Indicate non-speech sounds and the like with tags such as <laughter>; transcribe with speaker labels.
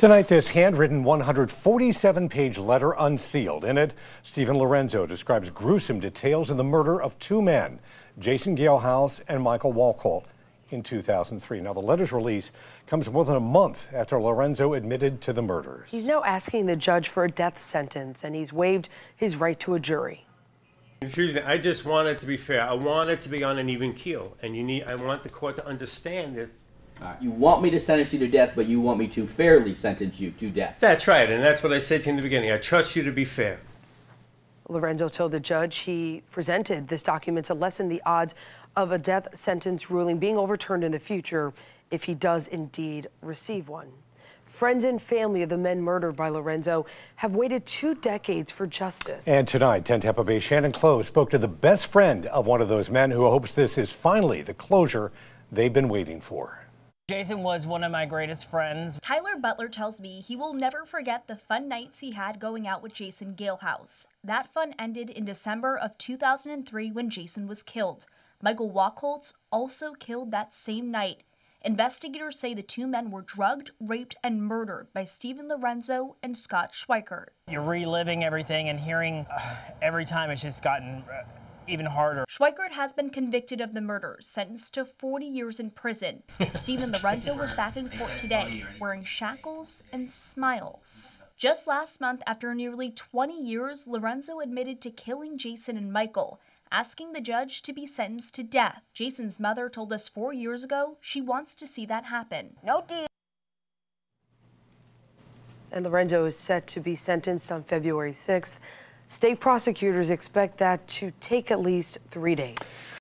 Speaker 1: Tonight, this handwritten 147 page letter unsealed. In it, Steven Lorenzo describes gruesome details in the murder of two men, Jason Galehouse and Michael Wachholtz, in 2003. Now, the letter's release comes more than a month after Lorenzo admitted to the murders.
Speaker 2: He's now asking the judge for a death sentence, and he's waived his right to a jury.
Speaker 3: I just want it to be fair. I want it to be on an even keel, and you need. I want the court to understand that
Speaker 4: you want me to sentence you to death, but you want me to fairly sentence you to death.
Speaker 3: That's right, and that's what I said to you in the beginning. I trust you to be fair.
Speaker 2: Lorenzo told the judge he presented this document to lessen the odds of a death sentence ruling being overturned in the future if he does indeed receive one. Friends and family of the men murdered by Lorenzo have waited two decades for justice.
Speaker 1: And tonight, 10 Tampa Bay Shannon Close spoke to the best friend of one of those men who hopes this is finally the closure they've been waiting for.
Speaker 5: Jason was one of my greatest friends.
Speaker 6: Tyler Butler tells me he will never forget the fun nights he had going out with Jason Galehouse. That fun ended in December of 2003 when Jason was killed. Michael Wachholtz also killed that same night. Investigators say the two men were drugged, raped, and murdered by Steven Lorenzo and Scott Schweickert.
Speaker 5: You're reliving everything and hearing uh, every time it's just gotten uh, even harder.
Speaker 6: Schweickert has been convicted of the murders, sentenced to 40 years in prison. <laughs> Steven Lorenzo was back in court today, wearing shackles and smiles. Just last month, after nearly 20 years, Lorenzo admitted to killing Jason and Michael, asking the judge to be sentenced to death. Jason's mother told us four years ago she wants to see that happen.
Speaker 2: No deal. And Lorenzo is set to be sentenced on February 6th. State prosecutors expect that to take at least three days.